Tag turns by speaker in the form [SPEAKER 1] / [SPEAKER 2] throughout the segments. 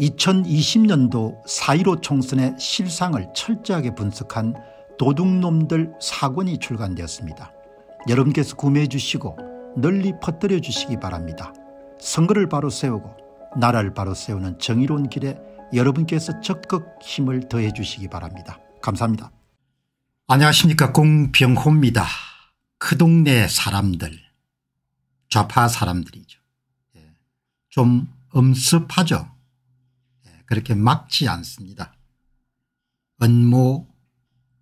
[SPEAKER 1] 2020년도 4.15 총선의 실상을 철저하게 분석한 도둑놈들 사권이 출간되었습니다. 여러분께서 구매해 주시고 널리 퍼뜨려 주시기 바랍니다. 선거를 바로 세우고 나라를 바로 세우는 정의로운 길에 여러분께서 적극 힘을 더해 주시기 바랍니다. 감사합니다. 안녕하십니까 공병호입니다. 그 동네 사람들 좌파 사람들이죠. 예. 좀 엄습하죠. 예. 그렇게 막지 않습니다. 은모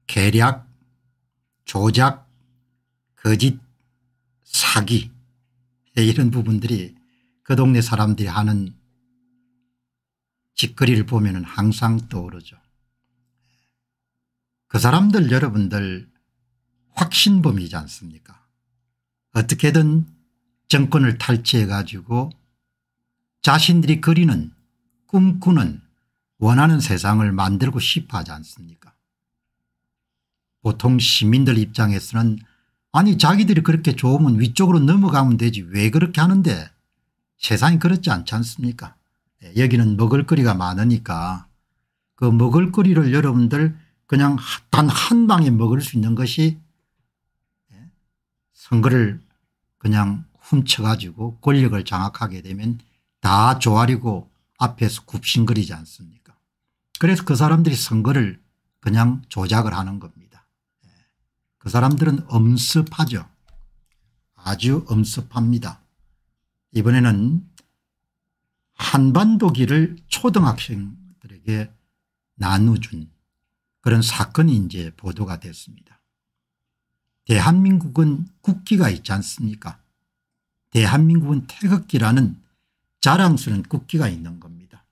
[SPEAKER 1] 계략 조작 거짓 사기 예, 이런 부분들이 그 동네 사람들이 하는 짓거리를 보면 항상 떠오르죠. 그 사람들 여러분들 확신범이지 않습니까 어떻게든 정권을 탈취해 가지고 자신들이 그리는 꿈꾸는 원하는 세상을 만들고 싶어 하지 않습니까? 보통 시민들 입장에서는 아니 자기들이 그렇게 좋으면 위쪽으로 넘어가면 되지 왜 그렇게 하는데? 세상이 그렇지 않지 않습니까? 예, 여기는 먹을거리가 많으니까 그 먹을거리를 여러분들 그냥 단 한 방에 먹을 수 있는 것이 예, 선거를 그냥 훔쳐가지고 권력을 장악하게 되면 다 조아리고 앞에서 굽신거리지 않습니까 그래서 그 사람들이 선거를 그냥 조작을 하는 겁니다. 예, 그 사람들은 엄습하죠. 아주 엄습합니다. 이번에는 한반도기를 초등학생들에게 나눠준 그런 사건이 이제 보도가 됐습니다. 대한민국은 국기가 있지 않습니까 대한민국은 태극기라는 자랑스러운 국기가 있는 겁니다.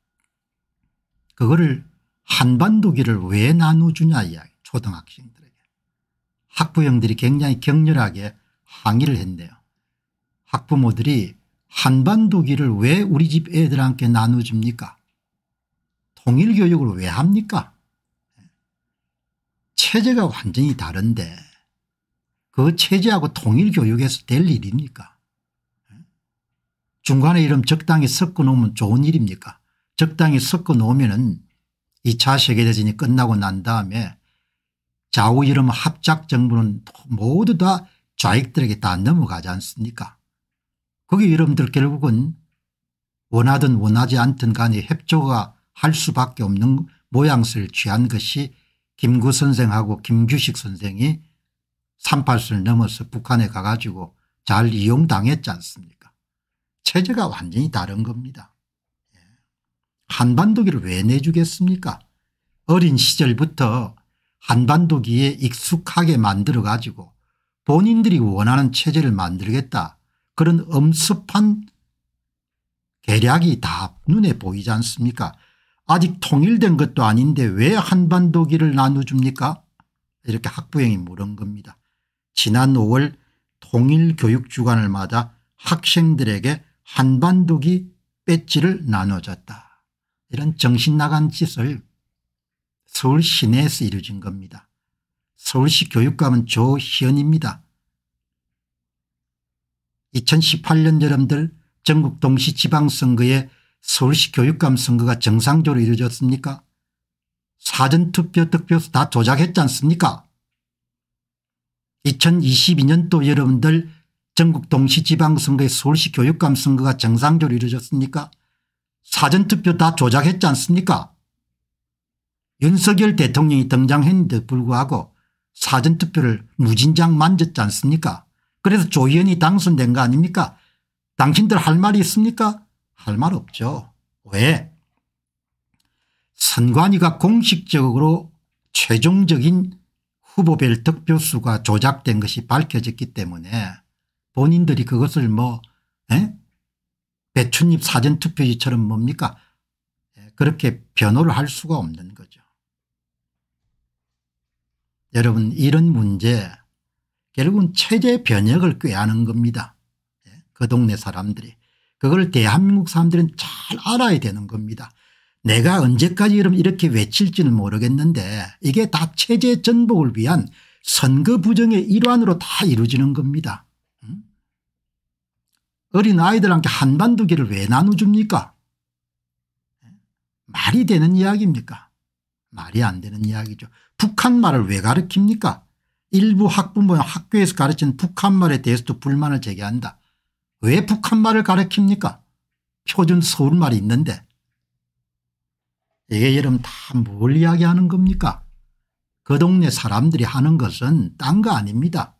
[SPEAKER 1] 그거를 한반도기를 왜 나눠주냐 이야기 초등학생들에게. 학부형들이 굉장히 격렬하게 항의를 했네요. 학부모들이 한반도기를 왜 우리 집 애들한테 나눠줍니까 통일교육을 왜 합니까 체제가 완전히 다른데 그 체제하고 통일교육에서 될 일입니까 중간에 이름 적당히 섞어 놓으면 좋은 일입니까? 적당히 섞어 놓으면 2차 세계대전이 끝나고 난 다음에 좌우 이름 합작 정부는 모두 다 좌익들에게 다 넘어가지 않습니까? 거기 여러분들 결국은 원하든 원하지 않든 간에 협조가 할 수밖에 없는 모양새를 취한 것이 김구 선생하고 김규식 선생이 38선을 넘어서 북한에 가가지고 잘 이용당했지 않습니까 체제가 완전히 다른 겁니다. 예. 한반도기를 왜 내주겠습니까 어린 시절부터 한반도기에 익숙하게 만들어 가지고 본인들이 원하는 체제를 만들겠다 그런 엄습한 계략이 다 눈에 보이지 않습니까 아직 통일된 것도 아닌데 왜 한반도기를 나눠줍니까 이렇게 학부형이 물은 겁니다. 지난 5월 통일교육주간을 맞아 학생들에게 한반도기 배지를 나눠줬다. 이런 정신나간 짓을 서울 시내에서 이루어진 겁니다. 서울시 교육감은 조희연입니다. 2018년 여러분들 전국 동시 지방선거에 서울시 교육감 선거가 정상적으로 이루어졌습니까 사전투표 득표수 다 조작했지 않습니까 2022년도 여러분들 전국 동시 지방선거에 서울시 교육감 선거가 정상적으로 이루어졌습니까? 사전투표 다 조작했지 않습니까? 윤석열 대통령이 등장했는데 불구하고 사전투표를 무진장 만졌지 않습니까? 그래서 조희연이 당선된 거 아닙니까? 당신들 할 말이 있습니까? 할 말 없죠. 왜? 선관위가 공식적으로 최종적인 후보별 득표수가 조작된 것이 밝혀졌기 때문에 본인들이 그것을 뭐 에? 배춧잎 사전투표지처럼 뭡니까 그렇게 변호를 할 수가 없는 거죠. 여러분 이런 문제 결국은 체제 변혁을 꾀하는 겁니다. 예, 그 동네 사람들이. 그걸 대한민국 사람들은 잘 알아야 되는 겁니다. 내가 언제까지 이렇게 외칠지는 모르겠는데 이게 다 체제 전복을 위한 선거 부정의 일환으로 다 이루어지는 겁니다. 어린 아이들한테 한반도기를 왜 나눠줍니까 말이 되는 이야기입니까 말이 안 되는 이야기죠. 북한말을 왜 가르칩니까 일부 학부모 학교에서 가르치는 북한말에 대해서도 불만을 제기한다. 왜 북한말을 가르칩니까 표준 서울말이 있는데 이게 여러분 다 뭘 이야기하는 겁니까 그 동네 사람들이 하는 것은 딴 거 아닙니다.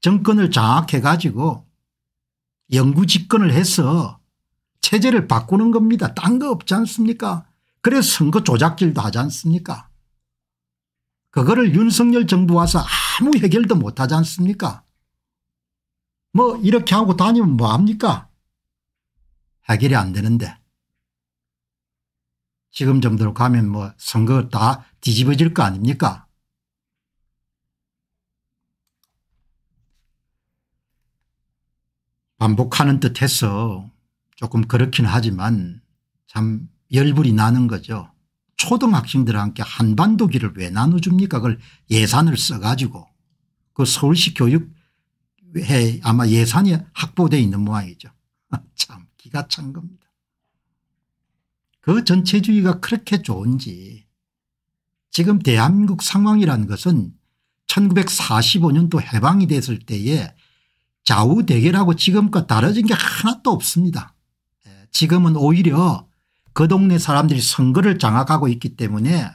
[SPEAKER 1] 정권을 장악해 가지고 영구 집권을 해서 체제를 바꾸는 겁니다. 딴 거 없지 않습니까? 그래서 선거 조작질도 하지 않습니까? 그거를 윤석열 정부 와서 아무 해결도 못하지 않습니까? 뭐 이렇게 하고 다니면 뭐합니까? 해결이 안 되는데. 지금 정도로 가면 뭐 선거 다 뒤집어질 거 아닙니까 반복하는 듯 해서 조금 그렇긴 하지만 참 열불이 나는 거죠. 초등학생들한테 한반도기를 왜 나눠줍니까 그걸 예산을 써가지고 그 서울시 교육회 아마 예산이 확보되어 있는 모양이죠. 참 기가 찬 겁니다. 그 전체주의가 그렇게 좋은지 지금 대한민국 상황이라는 것은 1945년도 해방이 됐을 때에 좌우 대결하고 지금과 다르진 게 하나도 없습니다. 예, 지금은 오히려 그 동네 사람들이 선거를 장악하고 있기 때문에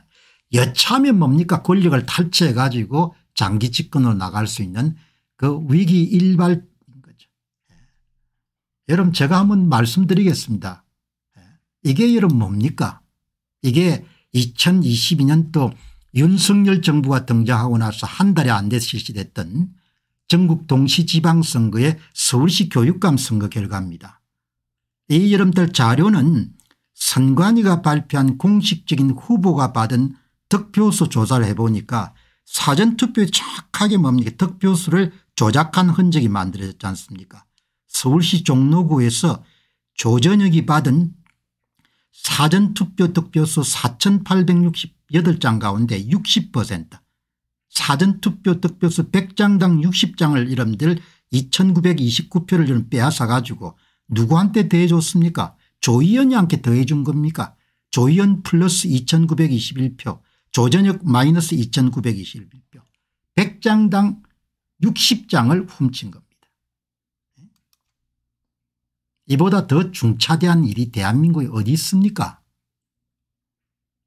[SPEAKER 1] 여차하면 뭡니까 권력을 탈취해 가지고 장기 집권으로 나갈 수 있는 그 위기 일발인 거죠. 예. 여러분 제가 한번 말씀드리겠습니다. 예. 이게 여러분 뭡니까 이게 2022년도 윤석열 정부가 등장하고 나서 한 달이 안 돼서 실시됐던 전국 동시지방선거의 서울시 교육감 선거 결과입니다. 이 여러분들 자료는 선관위가 발표한 공식적인 후보가 받은 득표수 조사를 해보니까 사전투표에 정확하게 뭡니까 득표수를 조작한 흔적이 만들어졌지 않습니까 서울시 종로구에서 조전혁이 받은 사전투표 득표수 4868장 가운데 60% 사전투표 득표수 100장당 60장을 여러분들 2929표를 좀 빼앗아 가지고 누구한테 대해줬습니까? 조희연이한테 더해준 겁니까? 조희연 플러스 2921표 조전혁 마이너스 2921표 100장당 60장을 훔친 겁니다. 이보다 더 중차대한 일이 대한민국에 어디 있습니까?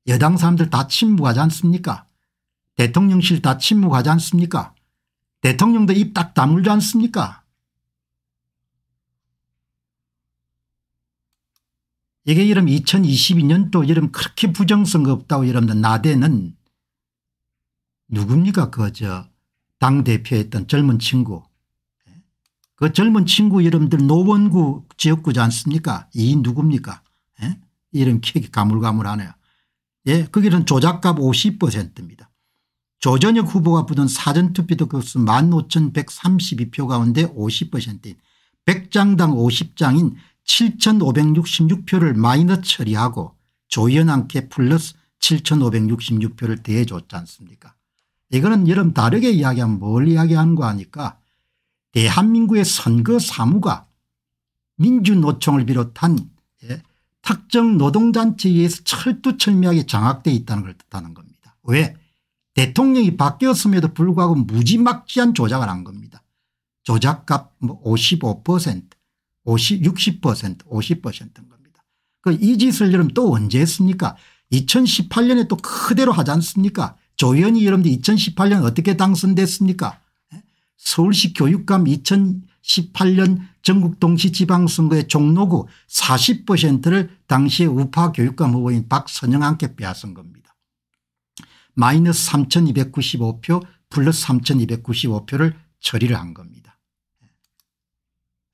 [SPEAKER 1] 여당 사람들 다 침묵하지 않습니까 대통령실 다 침묵하지 않습니까 대통령도 입 딱 다물지 않습니까 이게 이름 2022년도 이름 그렇게 부정선거 없다고 여러분들 나대는 누굽니까 그저 당대표했던 젊은 친구 그 젊은 친구 여러분들 노원구 지역구지 않습니까 이 누굽니까 예? 이름 기억이 가물가물하네요. 예, 거기는 조작값 50%입니다. 조전혁 후보가 붙은 사전투표 득표수 15,132표 가운데 50%인 100장당 50장인 7566표를 마이너스 처리하고 조연한께 플러스 7566표를 대해줬지 않습니까 이거는 여러분 다르게 이야기하면 뭘 이야기하는 거 아니까 대한민국의 선거 사무가 민주노총을 비롯한 예, 특정 노동단체에 의해서 철두철미하게 장악되어 있다는 걸 뜻하는 겁니다. 왜 대통령이 바뀌었음에도 불구하고 무지막지한 조작을 한 겁니다. 조작값 뭐55% 50, 60% 50%인 겁니다. 그 이 짓을 여러분 또 언제 했습니까 2018년에 또 그대로 하지 않습니까 조현이 여러분들 2018년 어떻게 당선됐습니까 예? 서울시 교육감 2018년 전국 동시 지방선거의 종로구 40%를 당시에 우파 교육감 후보인 박선영한테 빼앗은 겁니다. 마이너스 3295표 플러스 3295표를 처리를 한 겁니다.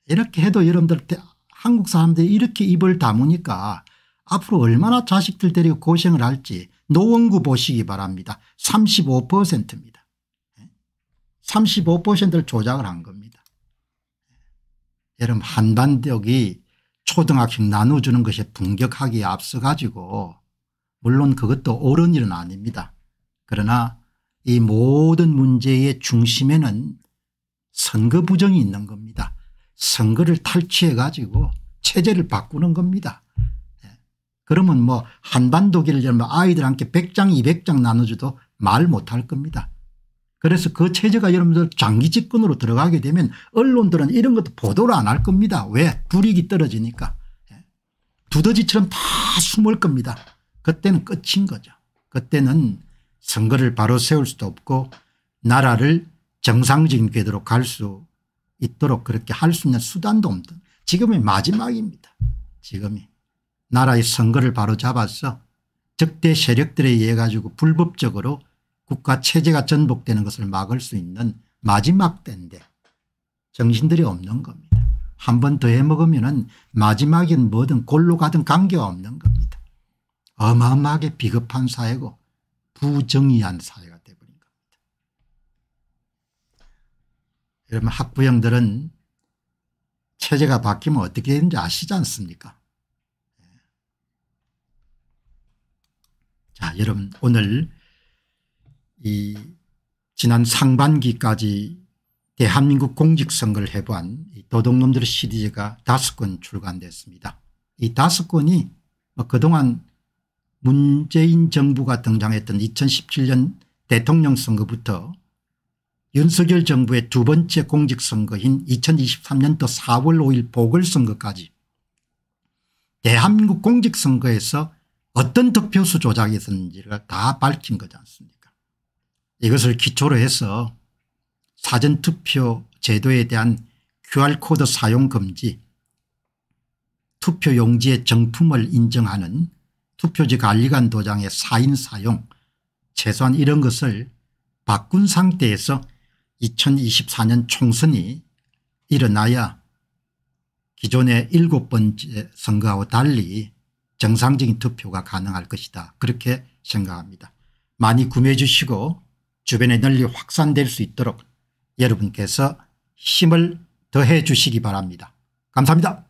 [SPEAKER 1] 이렇게 해도 여러분들 한국 사람들이 이렇게 입을 다무니까 앞으로 얼마나 자식들 데리고 고생을 할지 노원구 보시기 바랍니다. 35%입니다. 35%를 조작을 한 겁니다. 여러분 한반도이 초등학생 나눠주는 것이 분격하기에 앞서 가지고 물론 그것도 옳은 일은 아닙니다. 그러나 이 모든 문제의 중심에는 선거 부정이 있는 겁니다. 선거를 탈취해 가지고 체제를 바꾸는 겁니다. 예. 그러면 뭐 한반도기를 열면 아이들한테 100장 200장 나눠줘도 말 못할 겁니다. 그래서 그 체제가 여러분들 장기 집권으로 들어가게 되면 언론들은 이런 것도 보도를 안 할 겁니다. 왜? 불이익이 떨어지니까. 예. 두더지처럼 다 숨을 겁니다. 그때는 끝인 거죠. 그때는 선거를 바로 세울 수도 없고 나라를 정상적인 궤도로 갈 수 있도록 그렇게 할 수 있는 수단도 없던 지금이 마지막입니다. 지금이. 나라의 선거를 바로 잡아서 적대 세력들에 의해 가지고 불법적으로 국가 체제가 전복되는 것을 막을 수 있는 마지막 때인데 정신들이 없는 겁니다. 한 번 더 해먹으면 마지막엔 뭐든 골로 가든 관계가 없는 겁니다. 어마어마하게 비겁한 사회고 부정의한 사회가 되어버린 겁니다. 여러분 학부형들은 체제가 바뀌면 어떻게 되는지 아시지 않습니까 자 여러분 오늘 이 지난 상반기까지 대한민국 공직선거를 해보한 도둑놈들의 시리즈가 다섯 권 출간됐습니다. 이 다섯 권이 뭐 그동안 문재인 정부가 등장했던 2017년 대통령 선거부터 윤석열 정부의 두 번째 공직선거인 2023년도 4월 5일 보궐선거까지 대한민국 공직선거에서 어떤 득표수 조작이 있었는지를 다 밝힌 거지 않습니까? 이것을 기초로 해서 사전투표 제도에 대한 QR코드 사용 금지 투표 용지의 정품을 인정하는 투표지 관리관 도장의 사인 사용 최소한 이런 것을 바꾼 상태에서 2024년 총선이 일어나야 기존의 일곱 번째 선거하고 달리 정상적인 투표가 가능할 것이다. 그렇게 생각합니다. 많이 구매해 주시고 주변에 널리 확산될 수 있도록 여러분께서 힘을 더해 주시기 바랍니다. 감사합니다.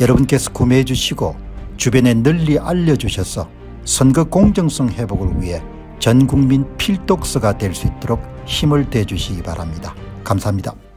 [SPEAKER 1] 여러분께서 구매해 주시고 주변에 널리 알려주셔서 선거 공정성 회복을 위해 전 국민 필독서가 될 수 있도록 힘을 대 주시기 바랍니다. 감사합니다.